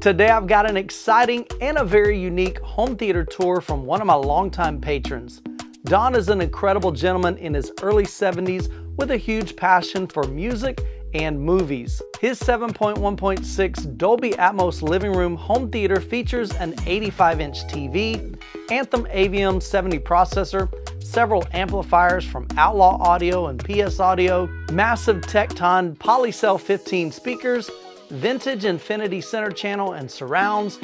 Today I've got an exciting and a very unique home theater tour from one of my longtime patrons. Don is an incredible gentleman in his early 70s with a huge passion for music and movies. His 7.1.6 Dolby Atmos living room home theater features an 85-inch TV, Anthem AVM 70 processor, several amplifiers from Outlaw Audio and PS Audio, massive Tekton Polycell 15 speakers, vintage Infinity center channel and surrounds,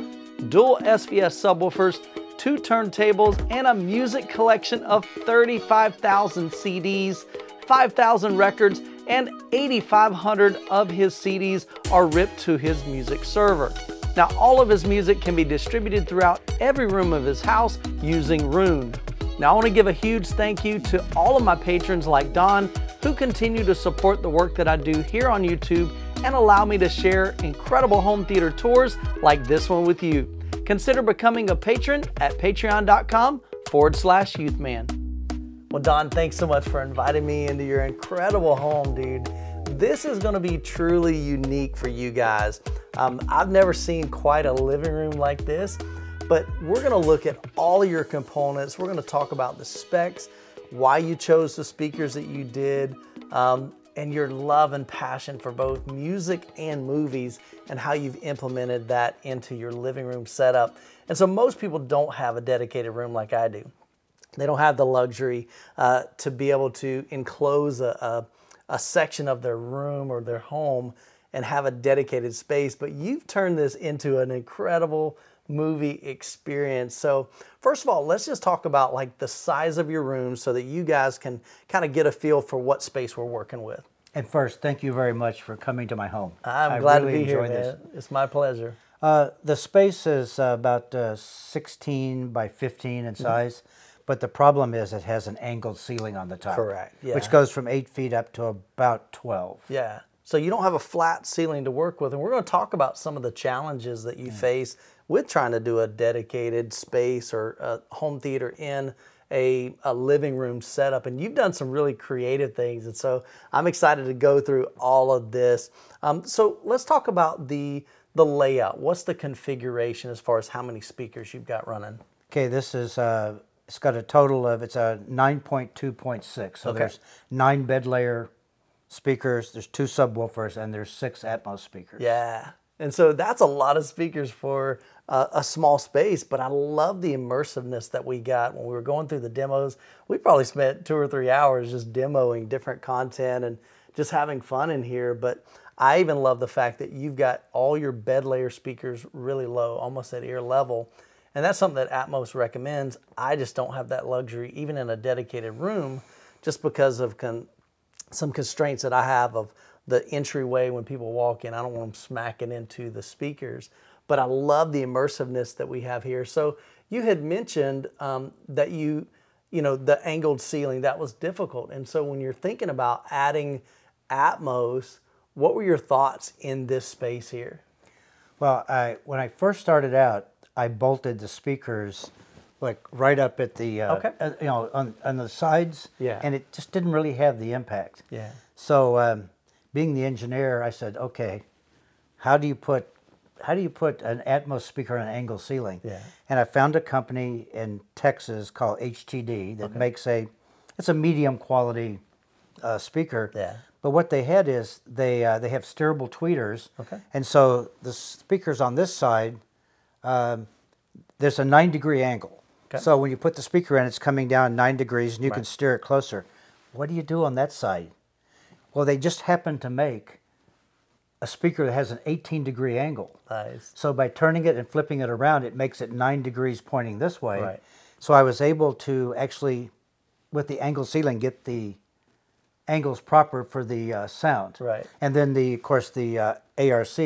dual SVS subwoofers, two turntables, and a music collection of 35,000 CDs, 5,000 records, and 8,500 of his CDs are ripped to his music server. Now, all of his music can be distributed throughout every room of his house using Roon. Now, I want to give a huge thank you to all of my patrons like Don who continue to support the work that I do here on YouTube and allow me to share incredible home theater tours like this one with you. Consider becoming a patron at patreon.com forward slash youthman. Well, Don, thanks so much for inviting me into your incredible home, dude. This is gonna be truly unique for you guys. Um, I've never seen quite a living room like this, but we're gonna look at all your components. We're gonna talk about the specs, why you chose the speakers that you did, um, and your love and passion for both music and movies and how you've implemented that into your living room setup. And so most people don't have a dedicated room like I do. They don't have the luxury uh, to be able to enclose a, a, a section of their room or their home and have a dedicated space, but you've turned this into an incredible movie experience. So first of all, let's just talk about like the size of your room so that you guys can kind of get a feel for what space we're working with. And first, thank you very much for coming to my home. I'm I glad really to be here, man. This. It's my pleasure. Uh, the space is uh, about uh, 16 by 15 in mm-hmm. size, mm-hmm. but the problem is it has an angled ceiling on the top. Correct. Yeah. Which goes from 8 feet up to about 12. Yeah. So you don't have a flat ceiling to work with. And we're going to talk about some of the challenges that you face with trying to do a dedicated space or a home theater in a, a living room setup. And you've done some really creative things. And so I'm excited to go through all of this. Um, so let's talk about the, the layout. What's the configuration as far as how many speakers you've got running? Okay, this is, uh, it's got a total of, it's a 9.2.6. So okay. there's nine bed layer speakers, there's two subwoofers, and there's six Atmos speakers. Yeah. And so that's a lot of speakers for a small space, but I love the immersiveness that we got when we were going through the demos. We probably spent two or three hours just demoing different content and just having fun in here. But I even love the fact that you've got all your bed layer speakers really low, almost at ear level. And that's something that Atmos recommends. I just don't have that luxury, even in a dedicated room, just because of con some constraints that I have of the entryway when people walk in. I don't want them smacking into the speakers but I love the immersiveness that we have here. So you had mentioned um, that you, you know, the angled ceiling, that was difficult. And so when you're thinking about adding Atmos, what were your thoughts in this space here? Well, I, when I first started out, I bolted the speakers like right up at the, uh, okay. uh, you know, on, on the sides. Yeah. And it just didn't really have the impact. Yeah. So um, being the engineer, I said, okay, how do you put how do you put an Atmos speaker on an angle ceiling? Yeah. And I found a company in Texas called HTD that okay. makes a, it's a medium quality uh, speaker. Yeah. But what they had is they uh, they have steerable tweeters. Okay. And so the speakers on this side, um, there's a nine degree angle. Okay. So when you put the speaker in, it's coming down nine degrees, and you right. can steer it closer. What do you do on that side? Well, they just happen to make a speaker that has an 18 degree angle. Nice. So by turning it and flipping it around, it makes it nine degrees pointing this way. Right. So I was able to actually, with the angle ceiling, get the angles proper for the uh, sound. Right. And then the, of course, the uh, ARC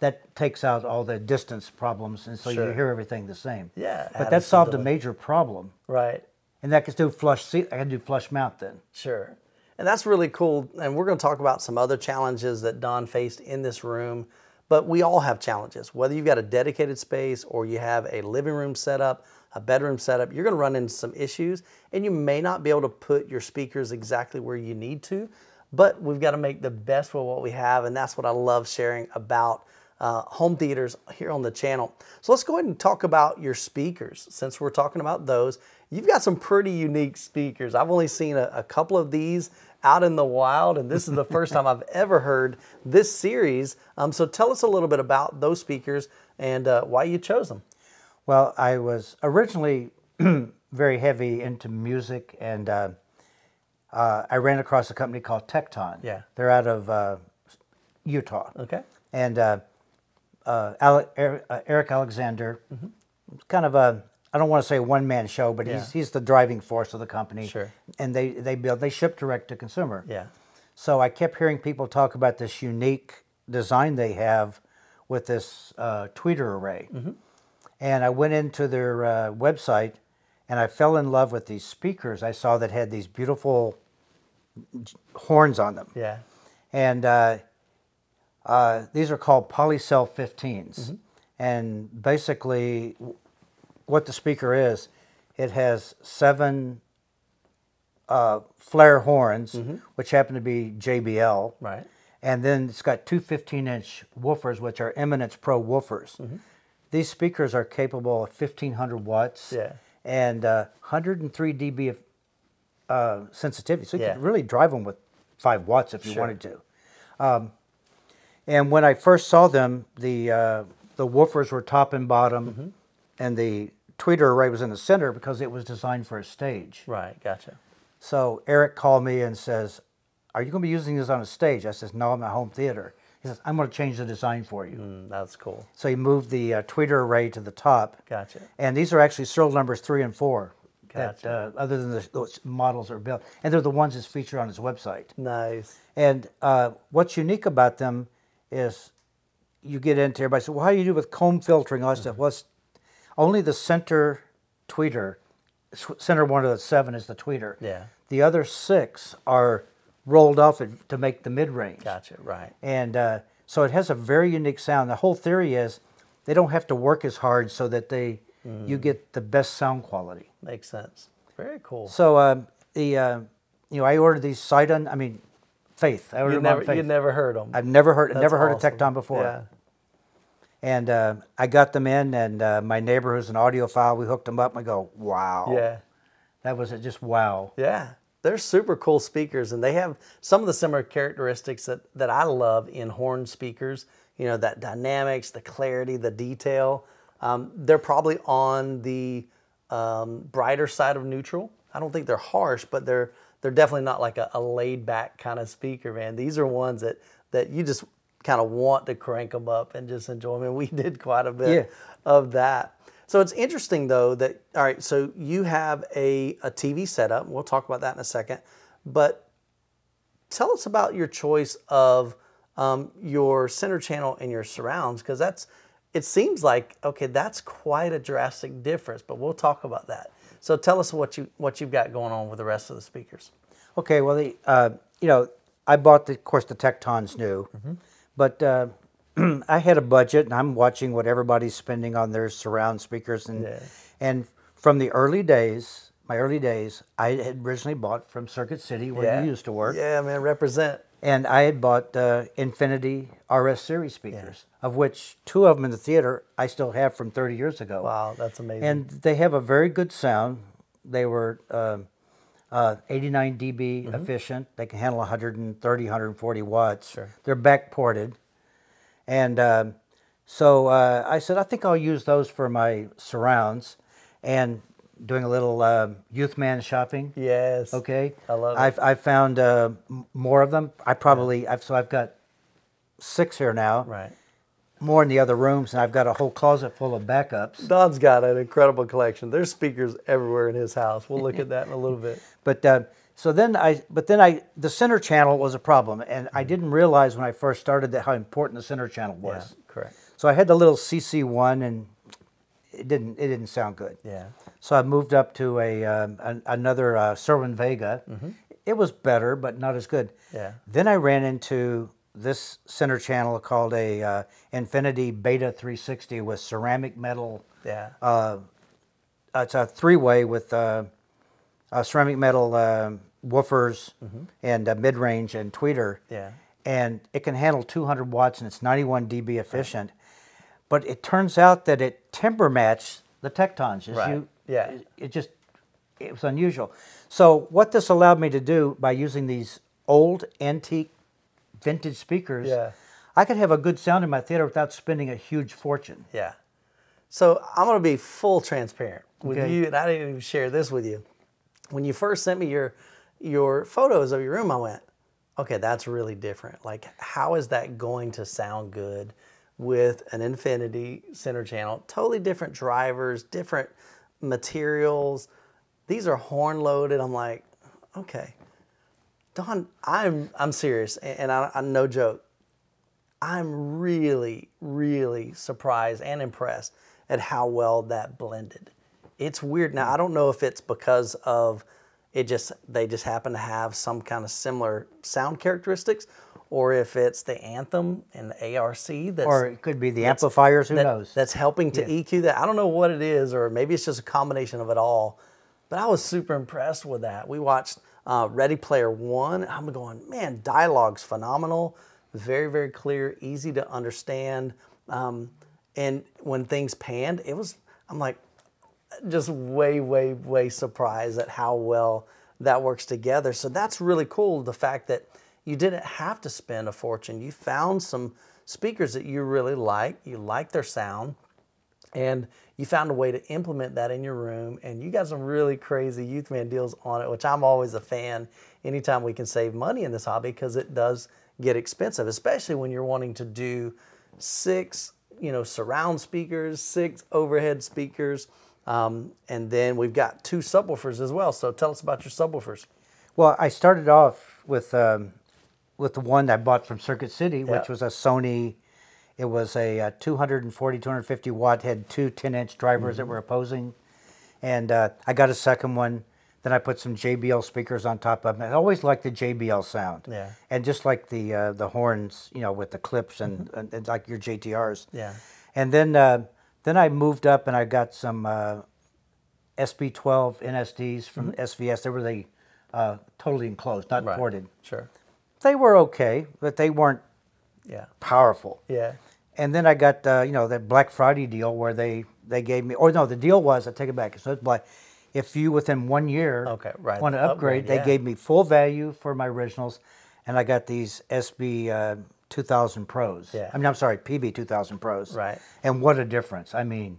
that takes out all the distance problems, and so sure. you hear everything the same. Yeah. But that solved a major problem. Right. And that could do flush. I can do flush mount then. Sure. And that's really cool. And we're going to talk about some other challenges that Don faced in this room. But we all have challenges. Whether you've got a dedicated space or you have a living room setup, a bedroom setup, you're going to run into some issues. And you may not be able to put your speakers exactly where you need to. But we've got to make the best with what we have. And that's what I love sharing about uh, home theaters here on the channel. So let's go ahead and talk about your speakers. Since we're talking about those, you've got some pretty unique speakers. I've only seen a, a couple of these out in the wild, and this is the first time I've ever heard this series. Um, so tell us a little bit about those speakers and uh, why you chose them. Well, I was originally very heavy into music, and uh, uh, I ran across a company called Tekton. Yeah. They're out of uh, Utah. Okay. And uh, Ale- Er- uh, Eric Alexander, kind of a, I don't want to say one man show, but Yeah. he's, he's the driving force of the company. Sure. And they, they build, they ship direct to consumer. Yeah. So I kept hearing people talk about this unique design they have with this uh, tweeter array. And I went into their uh, website and I fell in love with these speakers I saw that had these beautiful horns on them. Yeah. And uh, uh, these are called Polycell 15s. And basically, what the speaker is, it has seven uh, flare horns, which happen to be JBL. Right. And then it's got two 15 inch woofers, which are Eminence Pro woofers. These speakers are capable of 1500 watts Yeah. and uh, 103 dB of uh, sensitivity. So you Yeah. could really drive them with five watts if you Sure. wanted to. Um, and when I first saw them, the uh, the woofers were top and bottom, Mm-hmm. and the tweeter array was in the center because it was designed for a stage. Right. Gotcha. So Eric called me and says, "Are you going to be using this on a stage?" I says, "No, I'm at home theater." He says, "I'm going to change the design for you." Mm, that's cool. So he moved the uh, tweeter array to the top, Gotcha. and these are actually serial numbers three and four. Gotcha. That uh, other than the, those models are built, and they're the ones that's featured on his website. Nice. And uh, what's unique about them is you get into everybody says, well, how do you do with comb filtering all that stuff? Well, only the center tweeter, center one of the seven is the tweeter. Yeah. The other six are rolled off to make the mid range. Gotcha. Right. And uh, so it has a very unique sound. The whole theory is they don't have to work as hard so that they you get the best sound quality. Makes sense. Very cool. So um, the uh, you know I ordered these sight un, I mean Faith. I ordered You never, Faith. you never heard them. I've never heard That's never heard awesome. of Tekton before. Yeah. And uh, I got them in, and uh, my neighbor who's an audiophile, we hooked them up. and we go, wow. Yeah. That was just wow. Yeah. They're super cool speakers, and they have some of the similar characteristics that, that I love in horn speakers. You know, that dynamics, the clarity, the detail. Um, they're probably on the um, brighter side of neutral. I don't think they're harsh, but they're they're definitely not like a, a laid back kind of speaker, man. These are ones that that you just kind of want to crank them up and just enjoy them. And we did quite a bit Yeah. of that. So it's interesting though that all right, so you have a, a TV setup. We'll talk about that in a second. But tell us about your choice of um, your center channel and your surrounds, because that's it seems like okay, that's quite a drastic difference. But we'll talk about that. So tell us what you what you've got going on with the rest of the speakers. Okay, well, the, uh, you know, I bought, the, of course, the Tektons new, Mm-hmm. but uh, I had a budget, and I'm watching what everybody's spending on their surround speakers, and Yeah. and from the early days, my early days, I had originally bought from Circuit City where you used to work, Yeah, man, represent. And I had bought uh, Infinity RS series speakers, of which two of them in the theater I still have from 30 years ago. Wow, that's amazing. And they have a very good sound. They were um uh, 89 dB efficient. They can handle 130, 140 watts. Sure. They're backported. And um, so uh, I said, I think I'll use those for my surrounds and doing a little um Youthman shopping. yes. Okay. I love it. I've, I've found uh, more of them. I probably, I've, so I've got six here now, Right. more in the other rooms, and I've got a whole closet full of backups. Don's got an incredible collection. There's speakers everywhere in his house. We'll look at that in a little bit. But uh, so then I, but then I, the center channel was a problem, and I didn't realize when I first started that how important the center channel Yeah, was. correct. So I had the little CC one, and it didn't, it didn't sound good. Yeah. So I moved up to a um, an, another uh, Cerwin-Vega. It was better, but not as good. Mm-hmm. Yeah. Then I ran into this center channel called a uh, Infinity Beta 360 with ceramic metal. Yeah. Uh, it's a three-way with uh, uh, ceramic metal um woofers and uh, mid-range and tweeter. yeah. and it can handle 200 watts and it's 91 dB efficient. But it turns out that it timber matched the Tektons. Right. you- Yeah. It, it just it was unusual. So what this allowed me to do by using these old antique vintage speakers, Yeah. I could have a good sound in my theater without spending a huge fortune. Yeah. So I'm gonna be full transparent with Okay. you, and I didn't even share this with you. When you first sent me your your photos of your room, I went, okay, that's really different. Like, how is that going to sound good with an Infinity center channel? Totally different drivers, different materials. These are horn loaded. I'm like, okay, Don, I'm I'm serious, and I, I'm no joke. I'm really, really surprised and impressed at how well that blended. It's weird. Now I don't know if it's because of it just they just happen to have some kind of similar sound characteristics, or if it's the anthem and the ARC that's Or it could be the amplifiers, who that- knows? that's helping to EQ that. I don't know what it is, or maybe it's just a combination of it all. But I was super impressed with that. We watched uh, Ready Player One. I'm going, man, dialogue's phenomenal, very, very clear, easy to understand. Um, and when things panned, it was, I'm like, just way, way, way surprised at how well that works together. So that's really cool. The fact that you didn't have to spend a fortune. You found some speakers that you really like. You like their sound, and you found a way to implement that in your room. And you got some really crazy Youthman deals on it, which I'm always a fan. Anytime we can save money in this hobby, because it does get expensive, especially when you're wanting to do six, you know, surround speakers, six overhead speakers. Um, and then we've got two subwoofers as well. So tell us about your subwoofers. Well, I started off with um, with the one I bought from Circuit City, Yeah. which was a Sony. It was a, uh 240, 250 watt, had two 10 inch drivers Mm-hmm. that were opposing. And uh, I got a second one. Then I put some JBL speakers on top of it. I always liked the JBL sound. Yeah. And just like the uh, the horns, you know, with the clips and, and, and like your JTRs. Mm-hmm. Yeah. And then uh, then I moved up and I got some uh, SB12 NSDs from SVS. They were the uh, totally enclosed, not ported. Sure. They were okay, but they weren't Yeah. powerful. Yeah. And then I got uh, you know that Black Friday deal where they they gave me or no the deal was I take it back. So it's like if you within one year Okay, right, want to upgrade, upgrade, they yeah. gave me full value for my originals, and I got these SB uh, 2000 Pros. Yeah. I mean I'm sorry PB 2000 Pros. Right. And what a difference! I mean,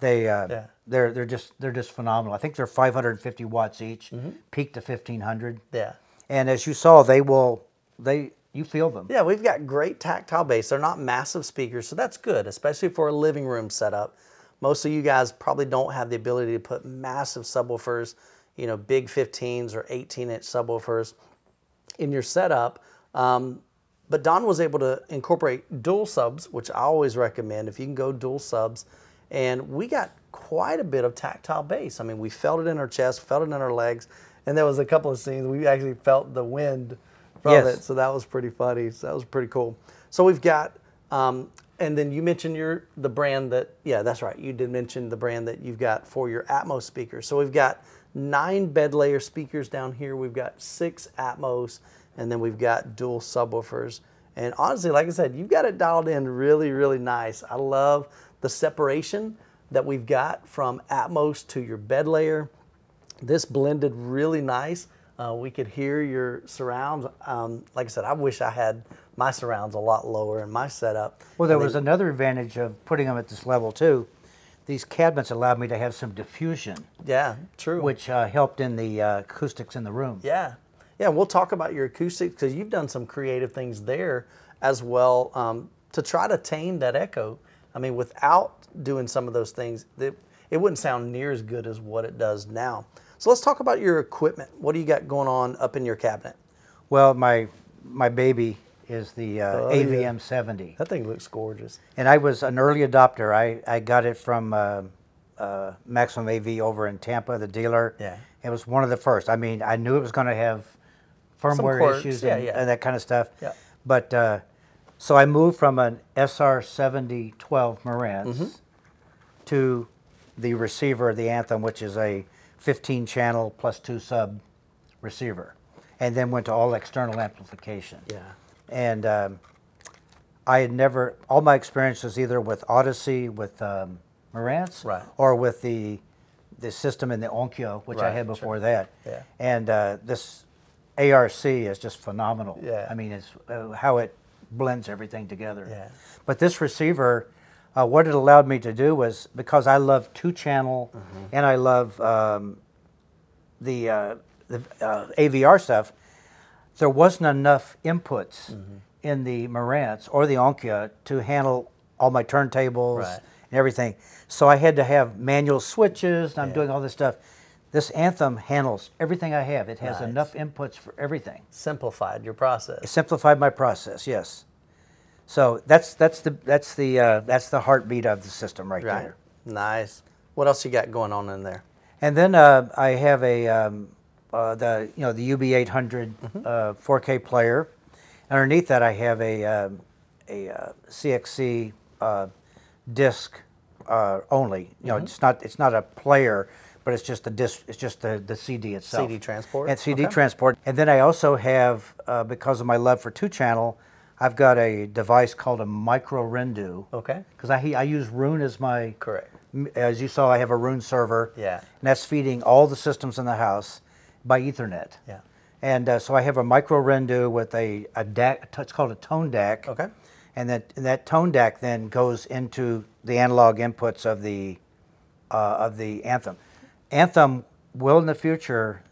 they uh, Yeah. they're they're just they're just phenomenal. I think they're 550 watts each, Mm-hmm. peak to 1500. Yeah. And as you saw, they will they you feel them. Yeah, we've got great tactile bass. They're not massive speakers, so that's good, especially for a living room setup. Most of you guys probably don't have the ability to put massive subwoofers, you know, big 15s or 18 inch subwoofers in your setup. Um, but Don was able to incorporate dual subs, which I always recommend if you can go dual subs. And we got quite a bit of tactile bass. I mean, we felt it in our chest, felt it in our legs, and there was a couple of scenes we actually felt the wind from Yes. it. So that was pretty funny. So that was pretty cool. So we've got, um, and then you mentioned your the brand that yeah, that's right. You did mention the brand that you've got for your Atmos speakers. So we've got nine bed layer speakers down here. We've got six Atmos, and then we've got dual subwoofers. And honestly, like I said, you've got it dialed in really, really nice. I love the separation that we've got from Atmos to your bed layer. This blended really nice. Uh, we could hear your surrounds. Um, like I said, I wish I had my surrounds a lot lower in my setup. Well, there And was then- another advantage of putting them at this level too. These cabinets allowed me to have some diffusion, yeah, true. which uh, helped in the uh, acoustics in the room. Yeah, yeah. We'll talk about your acoustics because you've done some creative things there as well um, to try to tame that echo. I mean, without doing some of those things, it, it wouldn't sound near as good as what it does now. So let's talk about your equipment. What do you got going on up in your cabinet? Well, my my baby is the uh, Oh, yeah. AVM 70, That thing looks gorgeous. and I was an early adopter. I, I got it from uh, uh, Maximum AV over in Tampa, the dealer. Yeah. It was one of the first. I mean, I knew it was going to have firmware quirks, issues yeah, and, yeah. and that kind of stuff. Yeah. But uh, so I moved from an SR 7012 Marantz Mm-hmm. to the receiver, of the Anthem, which is a 15 channel plus two sub receiver, and then went to all external amplification. Yeah. and um, I had never all my experience was either with Audyssey with um, Marantz Right. or with the the system in the Onkyo, which I Right, had sure. before that. Yeah. And uh, this ARC is just phenomenal. Yeah. I mean, it's uh, how it blends everything together. Yeah. But this receiver, uh, what it allowed me to do was because I love two channel Mm-hmm. and I love um, the uh, the uh, AVR stuff, there wasn't enough inputs Mm-hmm. in the Marantz or the Onkyo to handle all my turntables Right. and everything. So I had to have manual switches, and I'm Yeah. doing all this stuff. This Anthem handles everything I have. It has Nice. enough inputs for everything. Simplified your process. It simplified my process. Yes. So that's that's the that's the uh, that's the heartbeat of the system right, Right. there. Nice. What else you got going on in there? And then uh, I have a um, uh, the you know the UB800 Mm-hmm. uh, 4K player. Underneath that, I have a um, a uh, CXC uh, disc uh, only. You know, it's not it's not a player, but it's just the disc. It's just the, the CD itself. CD transport? And CD Okay. transport. And then I also have, uh, because of my love for two channel, I've got a device called a microRendu. Okay. Because I I use Roon as my Correct. As you saw, I have a Roon server. Yeah. And that's feeding all the systems in the house by Ethernet. Yeah. And uh, so I have a microRendu with a, a DAC, it's called a tone DAC. Okay. And that, and that tone DAC then goes into the analog inputs of the, uh, of the Anthem. Anthem will in the future,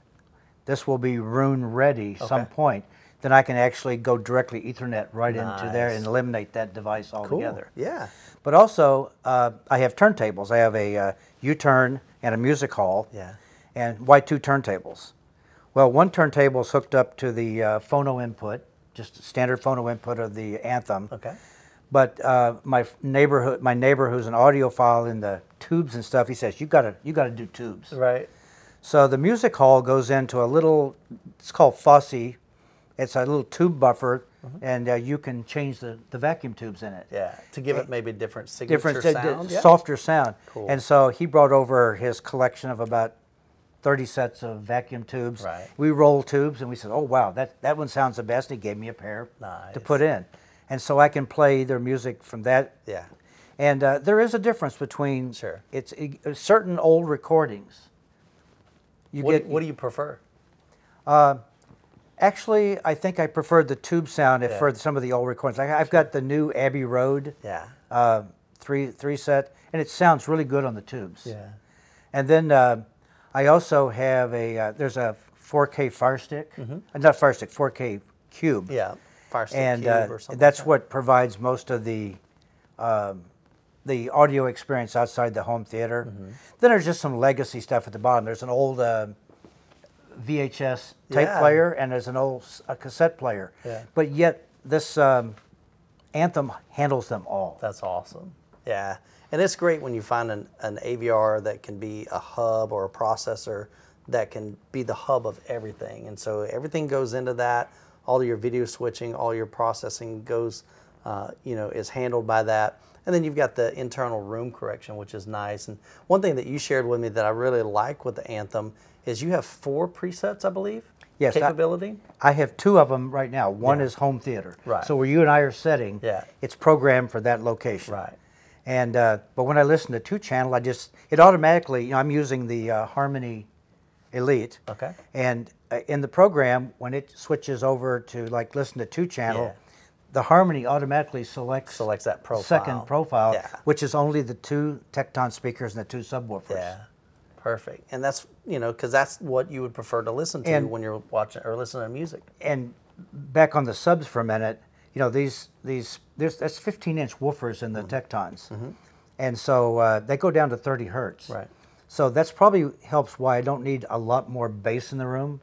this will be Roon ready some point. Then I can actually go directly Ethernet right into there and eliminate that device altogether. Cool. Yeah. But also, uh, I have turntables. I have a uh, U-turn and a music hall. Yeah. And why two turntables? Well, one turntable is hooked up to the uh, phono input, just standard phono input of the anthem. Okay. But uh, my neighborhood, my neighbor who's an audiophile in the tubes and stuff, he says you gotta you gotta do tubes. Right. So the music hall goes into a little, it's called Fosi. It's a little tube buffer, and uh, you can change the, the vacuum tubes in it. Yeah. To give it maybe different signature different, uh, sound. yeah. softer sound. Cool. And so he brought over his collection of about 30 sets of vacuum tubes. Right. We rolled tubes and we said, oh, wow, that, that one sounds the best. He gave me a pair to put in. And so I can play their music from that. Yeah. And uh, there is a difference between Sure. it's uh, certain old recordings. You What, get what do you prefer? Actually. I think I preferred the tube sound if Yeah. for some of the old recordings. Like I've got the new Abbey Road Yeah. uh, three three set, and it sounds really good on the tubes. Yeah. And then uh, I also have a uh, there's a 4K Fire Stick, uh, not Fire Stick, 4K Cube. Yeah. Fire stick and cube uh, or something. that's like what provides most of the um, the audio experience outside the home theater. Mm-hmm. Then there's just some legacy stuff at the bottom. There's an old uh, VHS tape Yeah. player and as an old cassette player. Yeah. But yet this um, Anthem handles them all. That's awesome. Yeah. And it's great when you find an, an AVR that can be a hub or a processor that can be the hub of everything. And so everything goes into that. All your video switching, all your processing goes, uh, you know, is handled by that. And then you've got the internal room correction, which is nice. And one thing that you shared with me that I really like with the Anthem is you have four presets, I believe. Yes, I- Capability. I have two of them right now. One Yeah. is home theater. Right. So where you and I are sitting, Yeah. it's programmed for that location. Right. And uh, but when I listen to two channel, I just it automatically. You know, I'm using the uh, Harmony Elite. Okay. And uh, in the program, when it switches over to like listen to two channel, Yeah. the Harmony automatically selects Selects that profile. second profile, Yeah. which is only the two Tekton speakers and the two subwoofers. Yeah, perfect. And that's you know because that's what you would prefer to listen to And- when you're watching or listening to music. and back on the subs for a minute, you know these these there's that's 15 inch woofers in the Mm-hmm. Tektons, and so uh, they go down to 30 hertz. Right. So that's probably helps why I don't need a lot more bass in the room.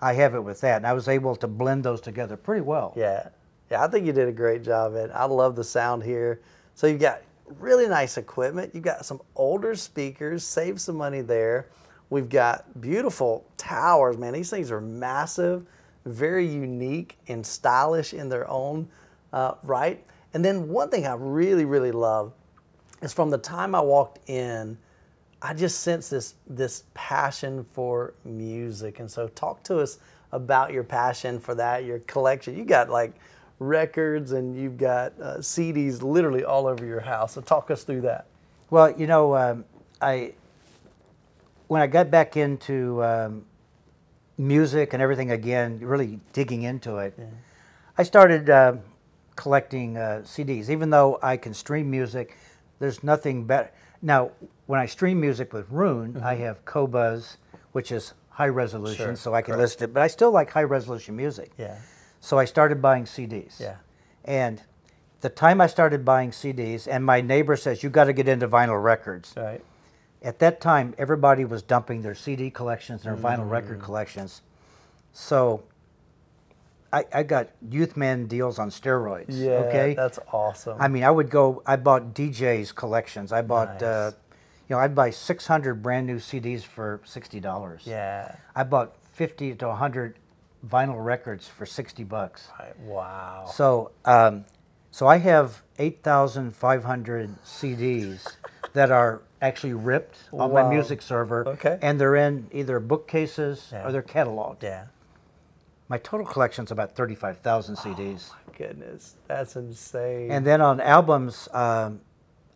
I have it with that, and I was able to blend those together pretty well. Yeah, yeah. I think you did a great job, Ed. I love the sound here. So you've got really nice equipment. You've got some older speakers. Save some money there. We've got beautiful towers, man. These things are massive, very unique and stylish in their own uh, right. And then one thing I really, really love is from the time I walked in, I just sense this this passion for music. And so talk to us about your passion for that, your collection. You got like records and you've got uh, CDs literally all over your house. So talk us through that. Well, you know, um, I when I got back into um, music and everything again, really digging into it, yeah. I started uh, collecting uh, CDs. Even though I can stream music, there's nothing better. Now, when I stream music with Roon, mm-hmm. I have Qobuz, which is high resolution, sure. so I can Correct. list it. But I still like high resolution music. Yeah. So I started buying CDs. Yeah. And the time I started buying CDs, and my neighbor says you got to get into vinyl records. Right. At that time, everybody was dumping their CD collections and their mm. vinyl record collections. So I, I got Youthman deals on steroids. Yeah, okay, that's awesome. I mean, I would go. I bought DJs collections. I bought, nice. uh, you know, I'd buy 600 brand new CDs for sixty dollars. Yeah. I bought 50 to 100 vinyl records for 60 bucks. Wow. So, um, so I have 8,500 CDs that are actually ripped on wow. my music server. Okay. And they're in either bookcases yeah. or they're cataloged. Yeah. My total collection is about 35,000 CDs. Oh my goodness, that's insane. And then on albums, um,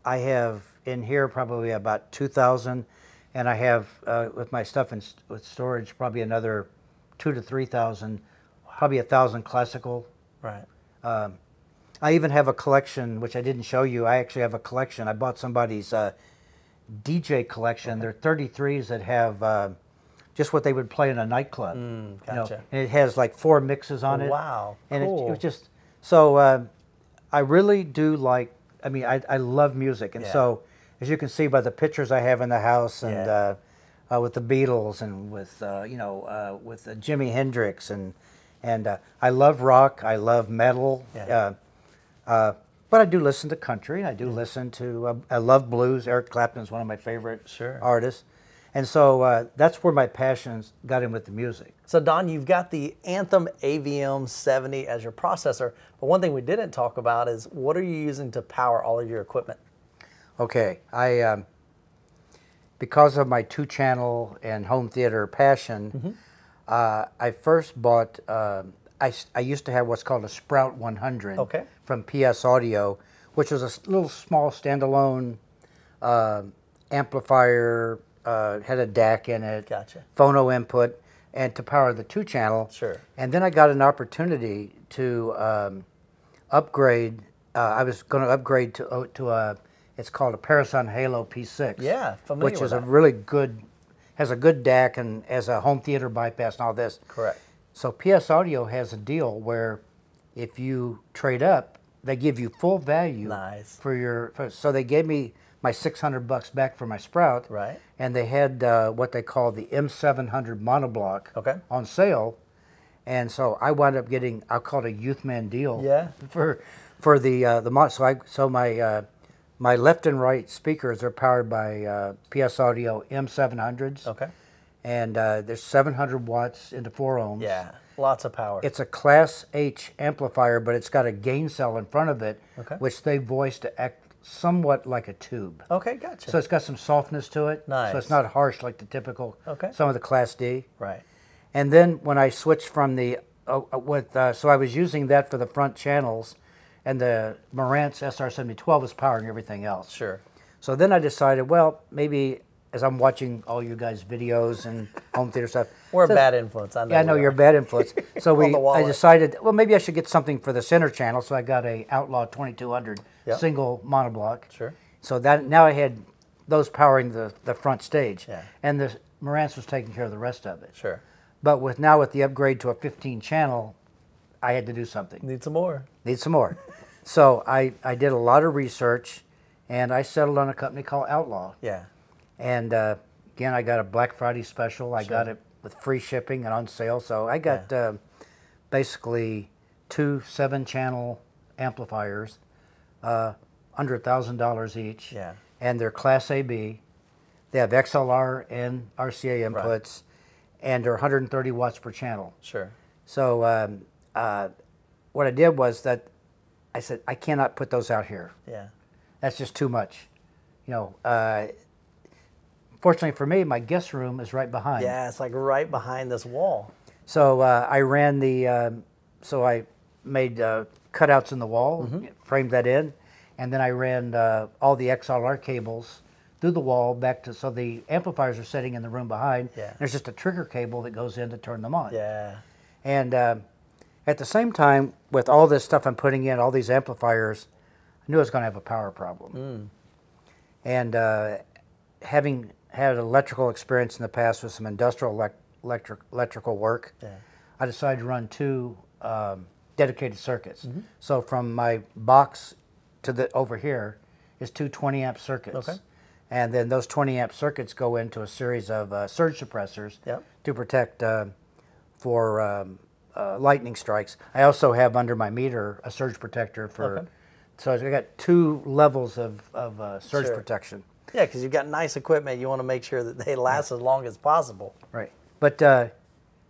I have in here probably about 2,000, and I have uh, with my stuff in with storage probably another two to 3,000, wow. probably a thousand classical. Right. Um, I even have a collection which I didn't show you. I actually have a collection. I bought somebody's uh, DJ collection. Okay. They're 33s that have. Uh, just what they would play in a nightclub. Mm, gotcha. You know, and it has like four mixes on it. Wow. And cool. it, it, was just so. Uh, I really do like. I mean, I, I love music, and yeah. so as you can see by the pictures I have in the house, and yeah. Uh, uh, with the Beatles, and with uh, you know uh, with uh, Jimi Hendrix, and and I love rock. I love metal. Yeah. but I do listen to country. I do listen to. I love blues. Eric Clapton is one of my favorite sure. artists. And so uh, that's where my passions got in with the music. So Don, you've got the Anthem AVM 70 as your processor, but one thing we didn't talk about is what are you using to power all of your equipment? Okay, I um, because of my two-channel and home theater passion, mm-hmm. uh, I first bought. Uh, I, I used to have what's called a Sprout 100 okay. from PS Audio, which was a little small standalone uh, amplifier uh, had a DAC in it, gotcha. phono input, and to power the two channel. Sure. And then I got an opportunity to um, upgrade. Uh, I was going to upgrade to uh, to a. It's called a Parasound Halo P6. Yeah, familiar Which is that. a really good, has a good DAC and has a home theater bypass and all this. Correct. So PS Audio has a deal where, if you trade up, they give you full value. Nice. For your, for, so they gave me my 600 bucks back for my sprout. Right. And they had uh, what they call the M700 monoblock okay. on sale. And so I wound up getting, I'll call it a youthman deal. Yeah. For for the uh, the so I so my uh, my left and right speakers are powered by uh, PS Audio M700s. Okay. And uh, there's 700 watts into four ohms. Yeah, lots of power. It's a Class H amplifier, but it's got a gain cell in front of it, okay. which they voice to act somewhat like a tube. Okay, gotcha. So it's got some softness to it. Nice. So it's not harsh like the typical. Okay. Some of the Class D. Right. And then when I switched from the uh, uh with uh, so I was using that for the front channels, and the Marantz SR-7012 was powering everything else. Sure. So then I decided, well, maybe as I'm watching all you guys' videos and home theater stuff. We're says, a bad influence. I know. Yeah, I know you're a bad influence. So we, I decided, well, maybe I should get something for the center channel. So I got a Outlaw 2200 yep. single monoblock. Sure. So that now I had those powering the, the front stage. Yeah. And the Marantz was taking care of the rest of it. Sure. But with now with the upgrade to a 15 channel, I had to do something. Need some more. Need some more. so I, I did a lot of research, and I settled on a company called Outlaw. Yeah. And uh, again, I got a Black Friday special. I sure. got it with free shipping and on sale. So I got yeah. uh, basically two seven channel amplifiers, uh, under thousand dollars each. Yeah. And they're Class AB. They have XLR and RCA inputs, right. and they're 130 watts per channel. Sure. So um, uh, what I did was that I said I cannot put those out here. Yeah. That's just too much. You know, uh, Fortunately for me, my guest room is right behind. Yeah, it's like right behind this wall. So uh, I ran the, um, so I made uh, cutouts in the wall, Mm-hmm. framed that in, and then I ran uh, all the XLR cables through the wall back to so the amplifiers are sitting in the room behind. Yeah. There's just a trigger cable that goes in to turn them on. Yeah. And um at the same time, with all this stuff I'm putting in, all these amplifiers, I knew I was going to have a power problem. Mm. And uh, having had electrical experience in the past with some industrial elec- electric, electrical work, Yeah. I decided to run two um, dedicated circuits. Mm-hmm. So from my box to the over here is two 20 amp circuits. Okay. And then those 20 amp circuits go into a series of uh, surge suppressors Yep. to protect uh, for um, uh, lightning strikes. I also have under my meter a surge protector for. Okay. So I got two levels of, of uh, surge Sure. protection. Yeah, because you've got nice equipment. You want to make sure that they last as long as possible. Right. But uh,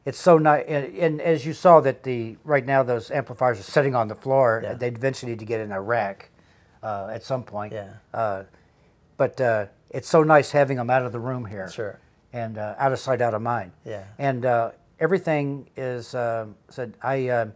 it's so nice, and, and as you saw that the right now those amplifiers are sitting on the floor. Yeah. They eventually need to get in a rack uh, at some point. Yeah. Uh, but uh, it's so nice having them out of the room here. Sure. And uh, out of sight, out of mind. Yeah. And uh, everything is um said. I uh,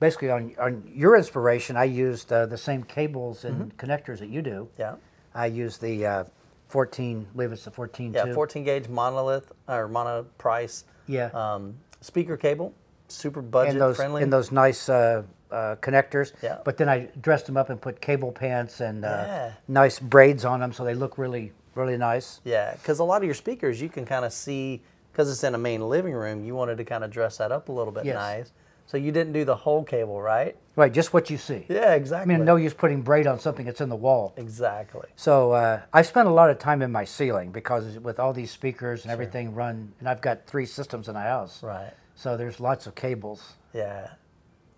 basically on on your inspiration, I used uh, the same cables and Mm-hmm. connectors that you do. Yeah. I use the uh, 14. I believe it's the 14. Yeah, too. 14 gauge monolith or mono price. Yeah. Um, speaker cable, super budget and those friendly. and those nice uh, uh, connectors. Yeah. But then I dressed them up and put cable pants and uh, Yeah. nice braids on them, so they look really really nice. Yeah, because a lot of your speakers you can kind of see because it's in a main living room. You wanted to kind of dress that up a little bit Yes. nice, so you didn't do the whole cable, right? Right, just what you see. Yeah, exactly. I mean, no use putting braid on something that's in the wall. Exactly. So uh, I spent a lot of time in my ceiling because with all these speakers and everything run, and I've got three systems in the house. Right. So there's lots of cables. Yeah.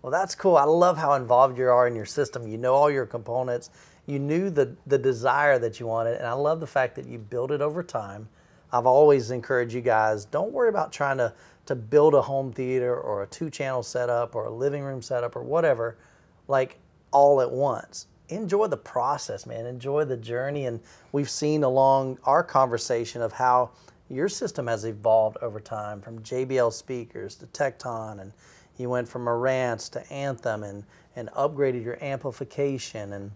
Well, that's cool. I love how involved you are in your system. You know all your components. You knew the the desire that you wanted, and I love the fact that you built it over time. I've always encouraged you guys, don't worry about trying to to build a home theater or a two-channel setup or a living room setup or whatever, like all at once. Enjoy the process, man. Enjoy the journey, and we've seen along our conversation of how your system has evolved over time from JBL speakers to Tekton, and you went from Marantz to Anthem, and and upgraded your amplification, and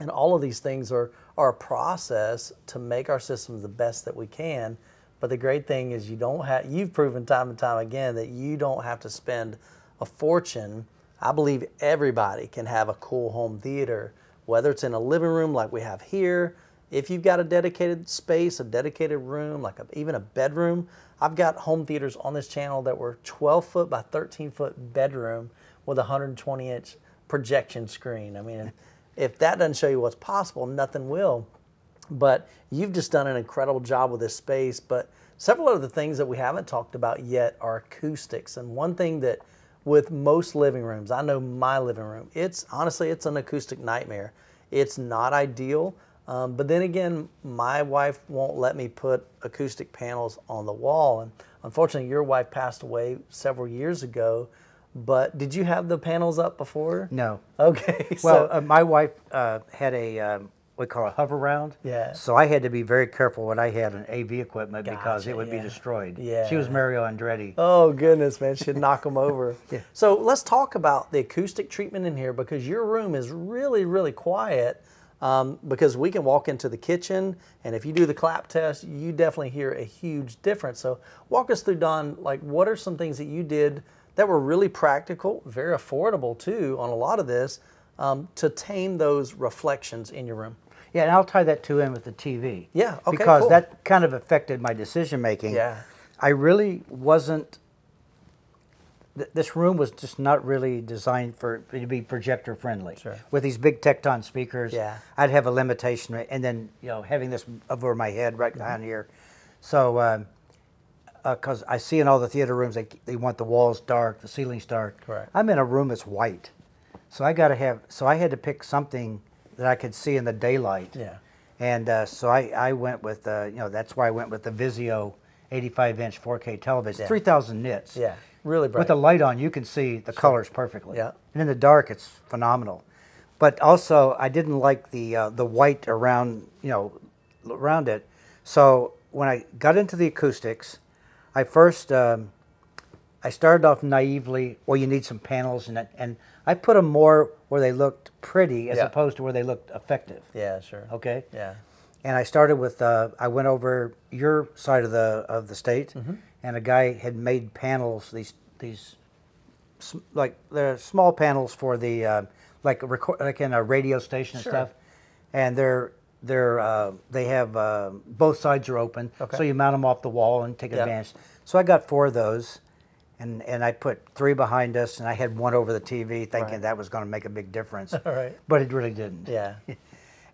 and all of these things are a process to make our systems the best that we can. But the great thing is you don't have you've proven time and time again that you don't have to spend a fortune. I believe everybody can have a cool home theater, whether it's in a living room like we have here, if you've got a dedicated space, a dedicated room, like a, even a bedroom. I've got home theaters on this channel that were 12 foot by 13 foot bedroom with a 120 inch projection screen. I mean, if that doesn't show you what's possible, nothing will but you've just done an incredible job with this space. But several of the things that we haven't talked about yet are acoustics. And one thing that with most living rooms, I know my living room, it's honestly, it's an acoustic nightmare. It's not ideal. Um, but then again, my wife won't let me put acoustic panels on the wall. And unfortunately, your wife passed away several years ago. But did you have the panels up before? No. Okay. Well, so, uh, my wife uh, had a um, what we call a Hoveround. Yeah. So I had to be very careful when I had an AV equipment because it would yeah. be destroyed. Yeah. She was Mario Andretti. Oh goodness, man, should knock them over. Yeah. So let's talk about the acoustic treatment in here because your room is really, really quiet. Um, because we can walk into the kitchen, and if you do the clap test, you definitely hear a huge difference. So walk us through, Don. Like, what are some things that you did that were really practical, very affordable too, on a lot of this, um, to tame those reflections in your room? Yeah, and I'll tie that too in with the TV. Yeah, okay, Because cool. that kind of affected my decision making. Yeah. I really wasn't. This room was just not really designed for to be projector friendly. Sure. With these big Tekton speakers, Yeah. I'd have a limitation, and then you know having this over my head right Mm-hmm. down here, so because I see in all the theater rooms they they want the walls dark, the ceilings dark. Correct. I'm in a room that's white, so I got to have. So I had to pick something that I could see in the daylight. Yeah. And uh, so I, I went with, uh, you know, that's why I went with the Vizio 85 inch 4K television, Yeah. 3,000 nits. Yeah, really bright. With the light on, you can see the colors perfectly. Yeah. And in the dark, it's phenomenal. But also, I didn't like the uh, the white around, you know, around it. So when I got into the acoustics, I first um, I started off naively. Well, you need some panels, and and I put them more where they looked pretty as Yeah. opposed to where they looked effective. Yeah, sure. Okay. Yeah. And I started with uh, I went over your side of the of the state, Mm-hmm. and a guy had made panels these these like they're small panels for the uh, like a record like in a radio station and stuff, and they're they're uh, they have uh, both sides are open, Okay. so you mount them off the wall and take Yeah. advantage. So I got four of those. And, and I put three behind us, and I had one over the TV, thinking Right. that was going to make a big difference. Right. But it really didn't. Yeah.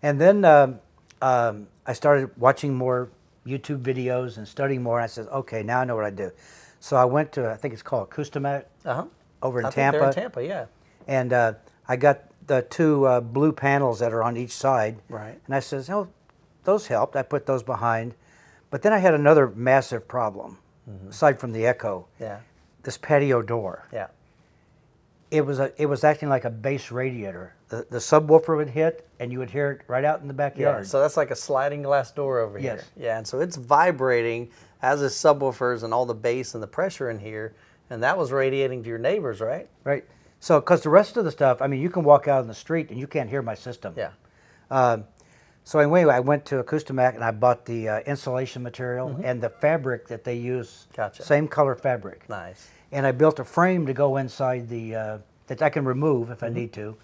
And then um, um, I started watching more YouTube videos and studying more. And I said, okay, now I know what I do. So I went to, I think it's called Acoustimac Uh huh. over in Tampa. In Tampa, yeah. And uh, I got the two uh, blue panels that are on each side. Right. And I says, oh, those helped. I put those behind. But then I had another massive problem, aside from the echo, Yeah. this patio door. Yeah. It was a, it was acting like a bass radiator. The, the subwoofer would hit, and you would hear it right out in the Yeah. backyard. So that's like a sliding glass door over here. Yes. Yeah. And so it's vibrating as is subwoofers and all the bass and the pressure in here. And that was radiating to your neighbors, right? Right. So, because the rest of the stuff, I mean, you can walk out in the street and you can't hear my system. Yeah. Um, so anyway, I went to Acoustimac and I bought the uh, insulation material and the fabric that they use. Mm-hmm. Gotcha. Same color fabric. Nice. And I built a frame to go inside the uh, that I can remove if I need to.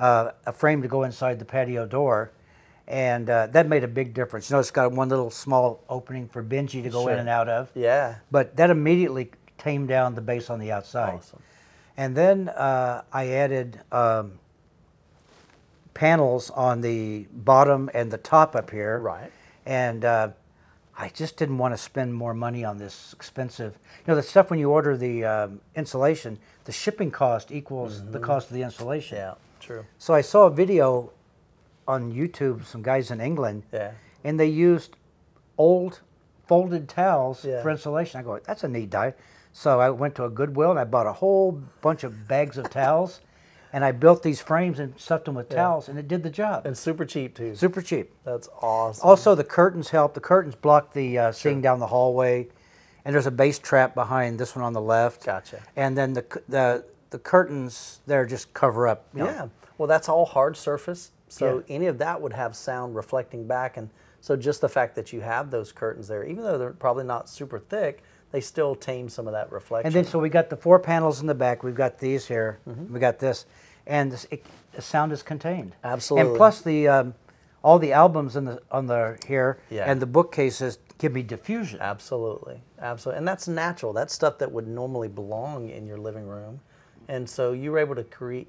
Uh, a frame to go inside the patio door, and uh, that made a big difference. You know, it's got one little small opening for Benji to go Sure. in and out of. Yeah. But that immediately tamed down the bass on the outside. Awesome. And then uh, I added um, panels on the bottom and the top up here. Right. And uh, I just didn't want to spend more money on this expensive. You know, the stuff when you order the um, insulation, the shipping cost equals the cost of the insulation. Mm-hmm. Yeah. True. So I saw a video on YouTube, some guys in England, Yeah. and they used old folded towels Yeah. for insulation. I go, that's a neat dye. So I went to a Goodwill and I bought a whole bunch of bags of towels, and I built these frames and stuffed them with towels, and it did the job. And super cheap too. Super cheap. That's awesome. Also, the curtains help. The curtains block the uh, seeing down the hallway, and there's a bass trap behind this one on the left. Gotcha. And then the the the curtains there just cover up. You know, Yeah. Well, that's all hard surface. So Yeah. any of that would have sound reflecting back. And so just the fact that you have those curtains there, even though they're probably not super thick, they still tame some of that reflection. And then so we got the four panels in the back. We've got these here. We got this, and this, it, the sound is contained. Absolutely. And plus the um, all the albums in the on the here Yeah. and the bookcases give me diffusion. Absolutely, absolutely, and that's natural. That's stuff that would normally belong in your living room, and so you were able to create,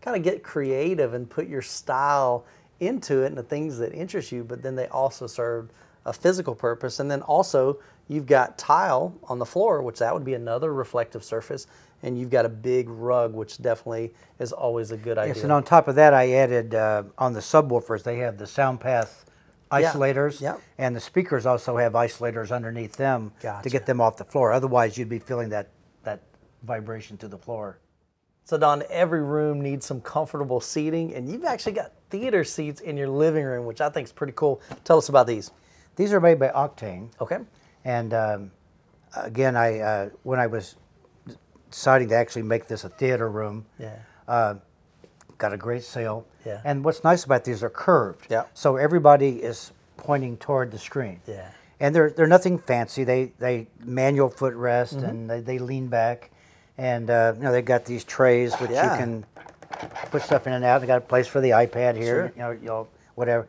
kind of get creative and put your style into it and the things that interest you. But then they also served a physical purpose, and then also you've got tile on the floor, which that would be another reflective surface, and you've got a big rug, which definitely is always a good idea. Yes, and on top of that, I added uh, on the subwoofers they have the SoundPath Yeah. isolators, Yep. and the speakers also have isolators underneath them to get them off the floor. Otherwise, you'd be feeling that that vibration to the floor. So Don, every room needs some comfortable seating, and you've actually got theater seats in your living room, which I think is pretty cool. Tell us about these. These are made by Octane. Okay. And um, again, I uh, when I was deciding to actually make this a theater room, Yeah. uh, got a great sale. Yeah. And what's nice about these are curved. Yeah. So everybody is pointing toward the screen. Yeah. And they're they're nothing fancy. They they manual footrest Mm-hmm. and they, they lean back, and uh, you know they got these trays which Yeah. you can put stuff in and out. They got a place for the iPad here. Sure. You know, you know whatever.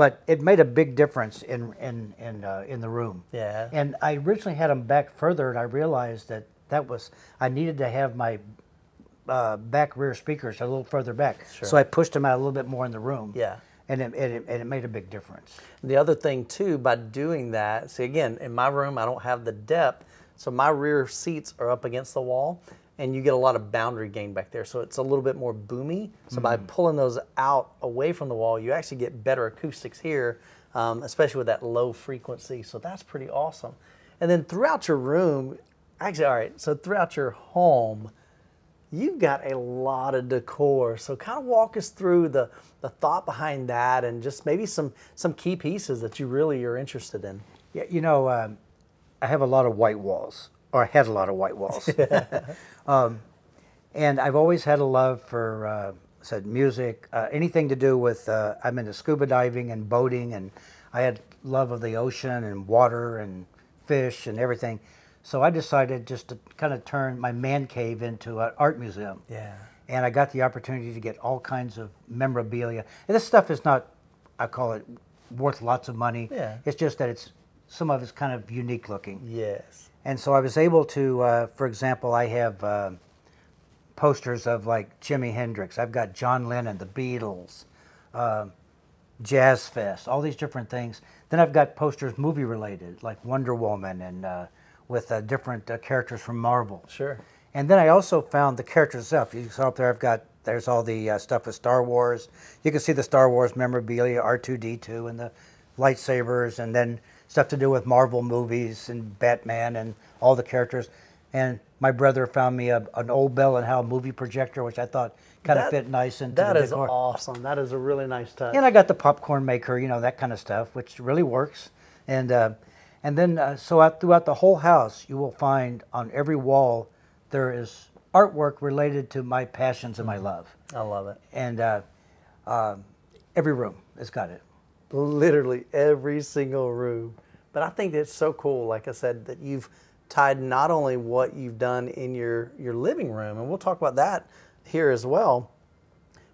But it made a big difference in in in uh, in the room. Yeah. And I originally had them back further, and I realized that that was I needed to have my uh, back rear speakers a little further back. Sure. So I pushed them out a little bit more in the room. Yeah. And it, and it, and it made a big difference. The other thing too, by doing that, see again, in my room I don't have the depth, so my rear seats are up against the wall, and you get a lot of boundary gain back there. So it's a little bit more boomy. So by pulling those out away from the wall, you actually get better acoustics here, um, especially with that low frequency. So that's pretty awesome. And then throughout your room, actually, all right. So throughout your home, you've got a lot of decor. So kind of walk us through the, the thought behind that and just maybe some, some key pieces that you really are interested in. Yeah, you know, um, I have a lot of white walls. Or I had a lot of white walls. um, and I've always had a love for uh, said music, uh, anything to do with. Uh, I'm into scuba diving and boating, and I had love of the ocean and water and fish and everything. So I decided just to kind of turn my man cave into an art museum. Yeah. And I got the opportunity to get all kinds of memorabilia. And this stuff is not, I call it, worth lots of money. Yeah. It's just that it's some of it's kind of unique looking. Yes. And so I was able to, uh, for example, I have uh, posters of like Jimi Hendrix. I've got John Lennon, the Beatles, uh, Jazz Fest, all these different things. Then I've got posters movie related, like Wonder Woman and uh, with uh, different uh, characters from Marvel. Sure. And then I also found the characters itself. You saw up there, I've got, there's all the uh, stuff with Star Wars. You can see the Star Wars memorabilia, R2D2 and the lightsabers, and then stuff to do with Marvel movies and Batman and all the characters. And my brother found me a, an old Bell and Howell movie projector, which I thought kind of fit nice into That the is decor. awesome. That is a really nice touch. And I got the popcorn maker, you know, that kind of stuff, which really works. And uh, and then uh, so out throughout the whole house, you will find on every wall there is artwork related to my passions and my love. I love it. And uh, um every room has got it. Literally every single room. But I think it's so cool, like I said, that you've tied not only what you've done in your, your living room, and we'll talk about that here as well,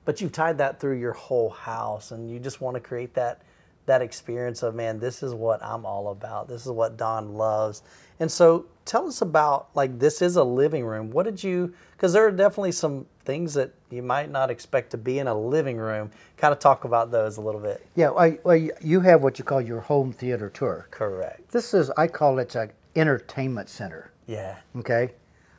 but you've tied that through your whole house and you just want to create that that experience of man this is what i'm all about. This is what don loves. And so tell us about like this is a living room. What did you because there are definitely some things that you might not expect to be in a living room kind of talk about those a little bit Yeah, I, well, you have what you call your home theater tour. correct This is, I call it an entertainment center. yeah Okay.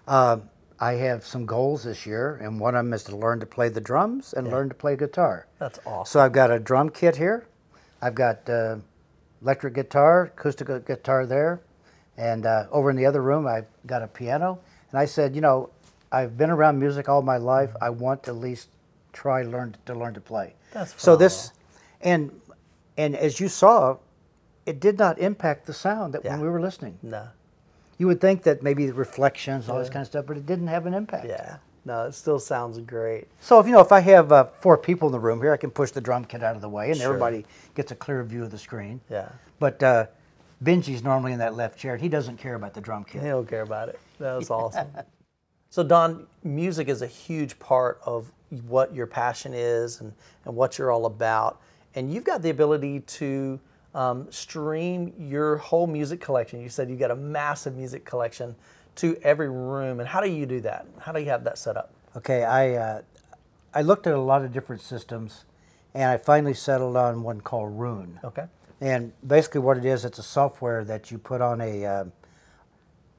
Um, I have some goals this year, and one of them is to learn to play the drums and learn to play guitar. that's awesome So I've got a drum kit here. I've got uh, electric guitar, acoustic guitar there, and uh, over in the other room I've got a piano. And I said, you know, I've been around music all my life. I want to at least try learn to learn to play. That's so this, and and as you saw, it did not impact the sound that Yeah. when we were listening. no You would think that maybe the reflections, all this kind of stuff, but it didn't have an impact. yeah no it still sounds great So if you know, if I have uh, four people in the room here, I can push the drum kit out of the way, and Sure. everybody gets a clear view of the screen. yeah But uh, Benji's normally in that left chair. He doesn't care about the drum kit. He don't care about it. That was awesome. So Don, music is a huge part of what your passion is and, and what you're all about. And you've got the ability to um, stream your whole music collection. You said you've got a massive music collection to every room. And how do you do that? How do you have that set up? Okay, I uh, I looked at a lot of different systems, and I finally settled on one called Roon. Okay. And basically, what it is, it's a software that you put on a. Uh,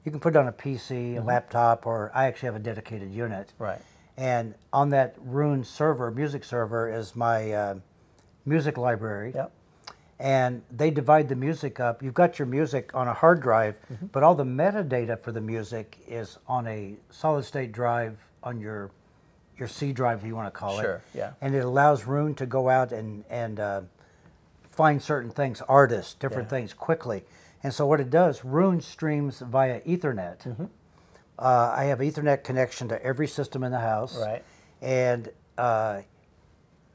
you can put it on a PC, a laptop, or I actually have a dedicated unit. Right. And on that Roon server, music server, is my uh, music library. Yep. And they divide the music up. You've got your music on a hard drive, Mm-hmm. but all the metadata for the music is on a solid state drive on your your C drive, if you want to call it. Sure, yeah. And it allows Roon to go out and and uh, find certain things, artists, different Yeah. things quickly. And so what it does, Roon streams via Ethernet. Mm-hmm. Uh, I have Ethernet connection to every system in the house. Right. And uh,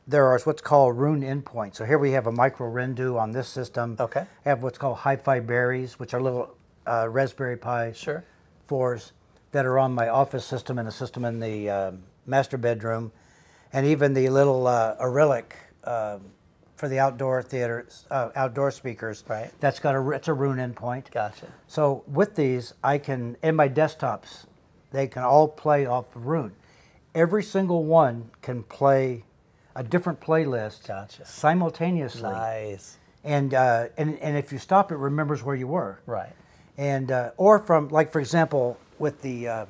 there are what's called Roon endpoints. So here we have a microRendu on this system. Okay. I have what's called HiFiBerries, which are little uh, Raspberry Pi Sure. fours that are on my office system and a system in the um master bedroom, and even the little uh, um for the outdoor theaters, uh, outdoor speakers. Right. That's got a it's a Roon endpoint. Gotcha. So with these, I can in my desktops, they can all play off of Roon. Every single one can play a different playlist Gotcha. simultaneously. Nice. And, uh, and and if you stop, it remembers where you were. Right. And uh, or from like for example with the uh,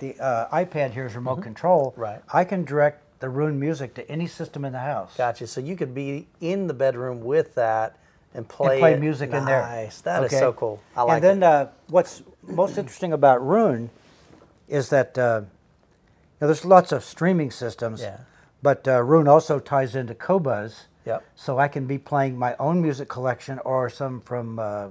the uh, iPad here's remote control. Mm-hmm. Right. I can direct the Roon music to any system in the house. Gotcha. So you could be in the bedroom with that and play, and play it. music in there. Nice. That is Okay? so cool. I like it. and then it. Uh, what's most interesting about Roon is that uh, you know, there's lots of streaming systems, Yeah. but uh, Roon also ties into Qobuz. Yep. So I can be playing my own music collection or some from uh.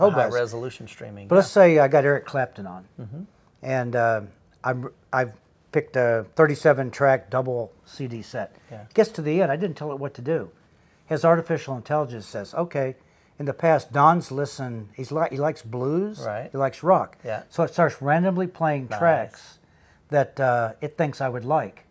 High resolution streaming. But let's say I got Eric Clapton on, and uh, I'm I've picked a 37 track double CD set. Yeah. Gets to the end, I didn't tell it what to do. His artificial intelligence says, okay. In the past, Don's listened. He's like he likes blues. Right. He likes rock. Yeah. So it starts randomly playing Nice. tracks that uh, it thinks I would like.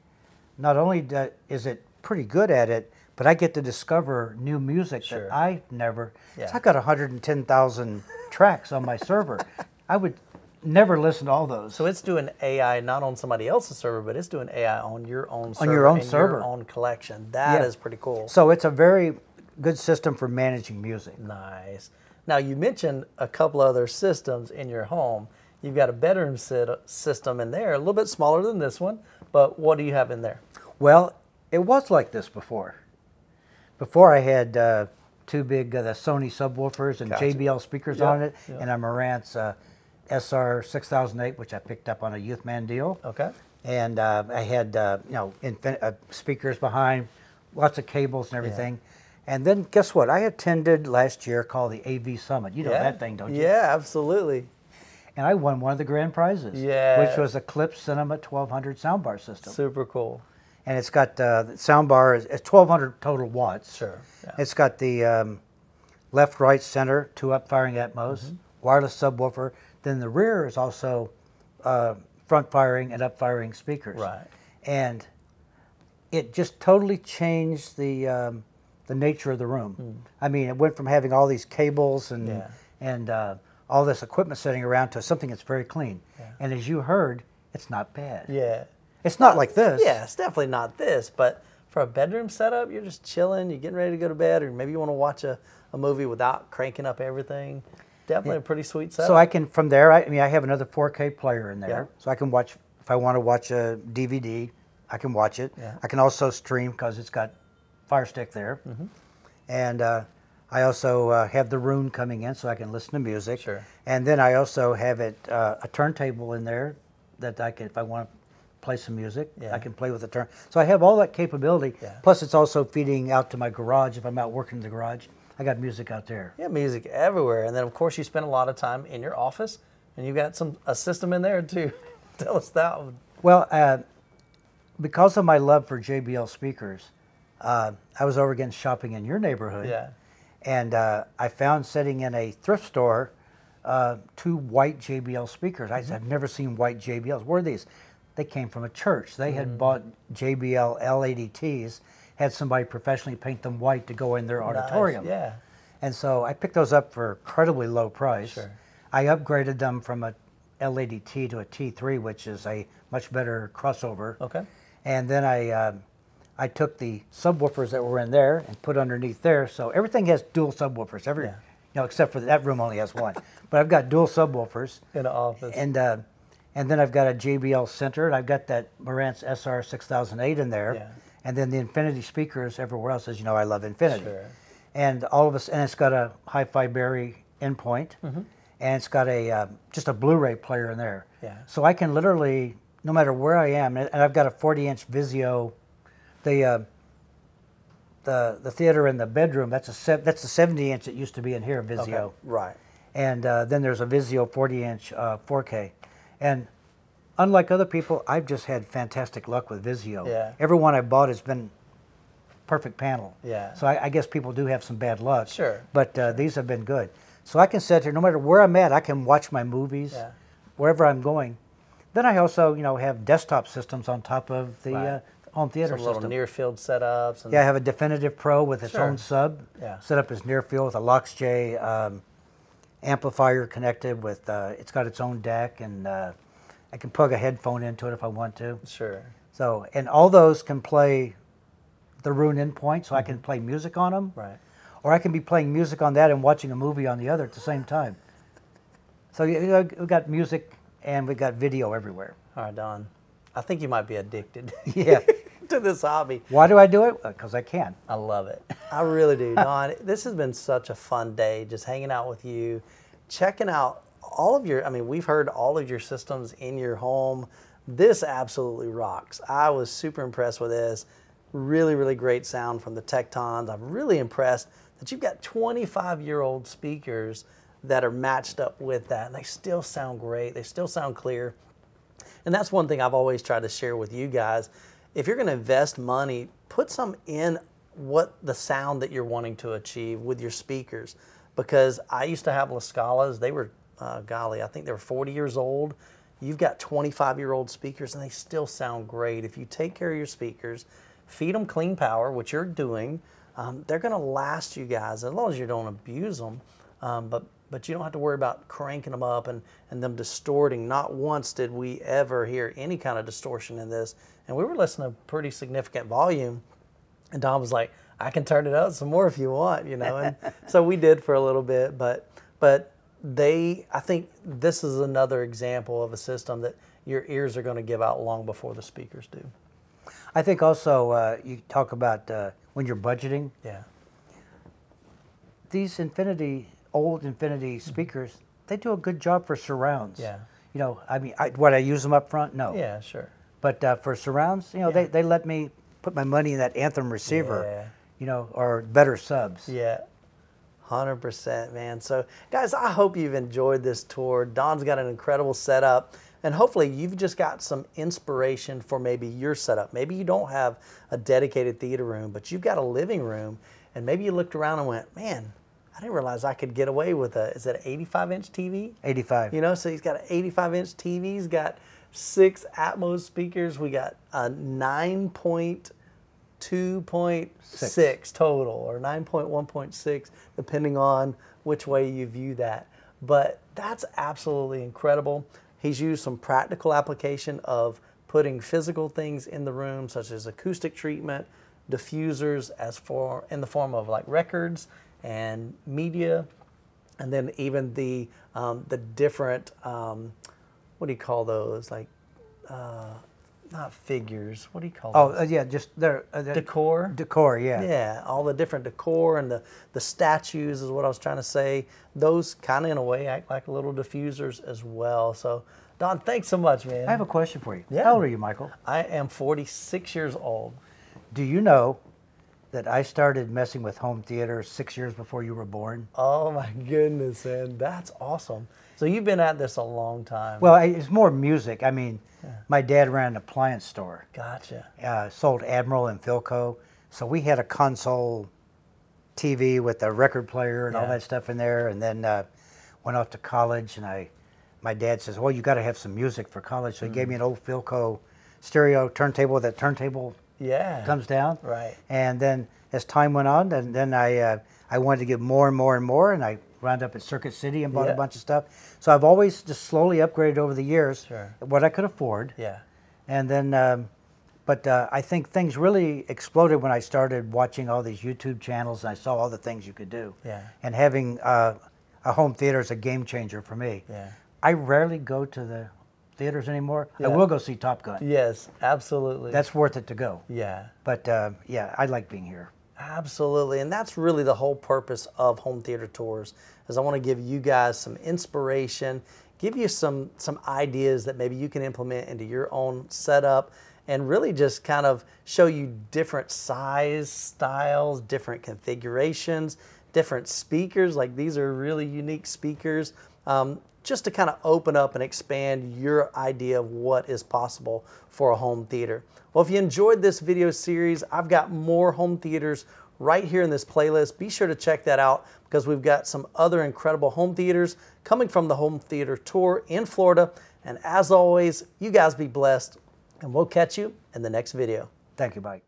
Not only do- is it pretty good at it, but I get to discover new music Sure. that I never. Yeah. So I got 110,000 tracks on my server. I would never listen to all those. So it's doing AI not on somebody else's server, but it's doing AI on your own server. On your own server. Your own collection. That is Yeah. pretty cool. So it's a very good system for managing music. Nice. Now you mentioned a couple other systems in your home. You've got a bedroom sit- system in there, a little bit smaller than this one, but what do you have in there? Well, it was like this before. Before I had uh, two big uh, the Sony subwoofers and Gotcha. JBL speakers Yeah, on it, yeah. and a Marantz uh, SR 6008, which I picked up on a Youthman deal. Okay. And uh, I had uh, you know uh, speakers behind, lots of cables and everything. And then guess what? I attended last year called the AV Summit. You know yeah. that thing, don't you? Yeah, absolutely. And I won one of the grand prizes. Yeah. Which was a Klipsch Cinema 1200 soundbar system. Super cool. and it's got uh, the soundbar is 1200 total watts. Sure, yeah. It's got the um, left, right, center, two up firing Atmos, Mm-hmm. Wireless subwoofer. Then the rear is also uh, front firing and up firing speakers. Right. And it just totally changed the um, the nature of the room. I mean, it went from having all these cables and. Yeah. and uh, all this equipment sitting around to something that's very clean. And as you heard, it's not bad. Yeah. It's not like this. Yeah, it's definitely not this, but for a bedroom setup, you're just chilling, you're getting ready to go to bed, or maybe you want to watch a, a movie without cranking up everything. Definitely a pretty sweet setup. So I can from there. I, I mean, I have another 4K player in there, Yeah. so I can watch if I want to watch a DVD. I can watch it. Yeah. I can also stream because it's got Fire Stick there, Mm-hmm. and uh, I also uh, have the Roon coming in, so I can listen to music. Sure. And then I also have it uh, a turntable in there that I can, if I want to play some music, Yeah. I can play with the turn. So I have all that capability. Yeah. Plus, it's also feeding out to my garage if I'm out working in the garage. I got music out there. Yeah, music everywhere, and then of course you spend a lot of time in your office, and you've got some a system in there too. Tell us that one. Well, uh, because of my love for JBL speakers, uh, I was over again shopping in your neighborhood. Yeah. And uh, I found sitting in a thrift store uh, two white JBL speakers. I said, I've never seen white JBLs. Where are these? They came from a church. They had bought JBL L80Ts, had somebody professionally paint them white to go in their auditorium. Nice, Yeah. And so I picked those up for incredibly low price. Sure. I upgraded them from a L80T to a T3, which is a much better crossover. Okay. And then I, um, I took the subwoofers that were in there and put underneath there. So everything has dual subwoofers. Every, Yeah. you know, except for that room only has one. but I've got dual subwoofers. In the office. And uh, and then I've got a JBL center, and I've got that Marantz SR 6008 in there. Yeah. And then the Infinity speakers everywhere else, as you know, I love Infinity. Sure. And all of us, and it's got a HiFiBerry endpoint, Mm-hmm. and it's got a uh, just a Blu-ray player in there. Yeah. So I can literally, no matter where I am, and I've got a 40-inch Vizio, the uh, the the theater in the bedroom. That's a that's the 70-inch that used to be in here, Vizio Okay. Right. and uh, then there's a Vizio 40 inch uh, 4K. And unlike other people, I've just had fantastic luck with Vizio. Yeah. Every one I bought has been perfect panel. Yeah. So I, I guess people do have some bad luck. Sure, But uh, these have been good. So I can sit here, no matter where I'm at, I can watch my movies Yeah. wherever I'm going. Then I also, you know, have desktop systems on top of the Right. uh, home theater Some little near field setups. And Yeah, I have a Definitive Pro with its Sure. own sub, Yeah. set up as near field with a Loxjie um, amplifier connected with. Uh, it's got its own deck, and uh, I can plug a headphone into it if I want to. Sure. So, and all those can play the Roon endpoint, so I can mm-hmm. play music on them, Right. or I can be playing music on that and watching a movie on the other at the same time. So you know, we've got music and we've got video everywhere. All right, Don. I think you might be addicted Yeah. to this hobby. Why do I do it? Because I can. I love it. I really do. Don, this has been such a fun day just hanging out with you, checking out all of your, I mean, we've heard all of your systems in your home. This absolutely rocks. I was super impressed with this. Really, really great sound from the Tektons. I'm really impressed that you've got 25 year old speakers that are matched up with that. And they still sound great. They still sound clear. And that's one thing I've always tried to share with you guys. If you're going to invest money, put some in what the sound that you're wanting to achieve with your speakers. Because I used to have La Scalas. They were, uh, golly, I think they were 40 years old. You've got 25 year old speakers and they still sound great. If you take care of your speakers, feed them clean power, which you're doing, um, they're going to last you guys as long as you don't abuse them. Um, but but you don't have to worry about cranking them up and, and them distorting. Not once did we ever hear any kind of distortion in this. And we were listening to pretty significant volume. And Don was like, I can turn it up some more if you want, you know. And so we did for a little bit, but but they I think this is another example of a system that your ears are going to give out long before the speakers do. I think also uh, you talk about uh, when you're budgeting. Yeah. These Infinity old Infinity mm-hmm. speakers, mm-hmm. they do a good job for surrounds. Yeah. You know, I mean, I, what I use them up front? No. Yeah, sure. But uh, for surrounds, you know, yeah. they, they let me put my money in that Anthem receiver. Yeah. You know, or better subs. Yeah. 100%, man. So, guys, I hope you've enjoyed this tour. Don's got an incredible setup. And hopefully, you've just got some inspiration for maybe your setup. Maybe you don't have a dedicated theater room, but you've got a living room. And maybe you looked around and went, man, I didn't realize I could get away with a, is that an 85 inch TV? 85. You know, so he's got an 85 inch TV. He's got six Atmos speakers. We got a 9.2.6 total or 9.1.6, depending on which way you view that. But that's absolutely incredible. He's used some practical application of putting physical things in the room, such as acoustic treatment, diffusers as for in the form of like records and media, and then even the um, the different um, what do you call those like uh, not figures. What do you call oh. Oh uh, yeah, just their uh, decor. Decor, yeah. Yeah, all the different decor and the the statues is what I was trying to say. Those kind of in a way act like little diffusers as well. So. Don, thanks so much, man. I have a question for you. Yeah. How old are you, Michael? I am 46 years old. Do you know that I started messing with home theater six years before you were born. Oh my goodness, man, that's awesome. So you've been at this a long time. Well, it's more music. I mean, yeah. my dad ran an appliance store. Gotcha. Uh, sold Admiral and Philco, so we had a console TV with a record player and yeah. all that stuff in there. And then uh, went off to college, and I, my dad says, "Well, you got to have some music for college." So he gave mm. me an old Philco stereo turntable. That turntable yeah. comes down. Right. And then as time went on, and then I uh, I wanted to get more and more and more, and I wound up at Circuit City and bought yeah. a bunch of stuff. So I've always just slowly upgraded over the years sure. what I could afford. Yeah. And then, um, but uh, I think things really exploded when I started watching all these YouTube channels and I saw all the things you could do. Yeah. And having uh, a home theater is a game changer for me. Yeah. I rarely go to the theaters anymore. Yeah. I will go see Top Gun. Yes, absolutely. That's worth it to go. Yeah. But uh, yeah, I like being here. Absolutely, and that's really the whole purpose of home theater tours. Is I want to give you guys some inspiration, give you some some ideas that maybe you can implement into your own setup, and really just kind of show you different size styles, different configurations, different speakers. Like these are really unique speakers. Um, just to kind of open up and expand your idea of what is possible for a home theater. Well, if you enjoyed this video series, I've got more home theaters right here in this playlist. Be sure to check that out because we've got some other incredible home theaters coming from the home theater tour in Florida. And as always, you guys be blessed and we'll catch you in the next video. Thank you, Mike.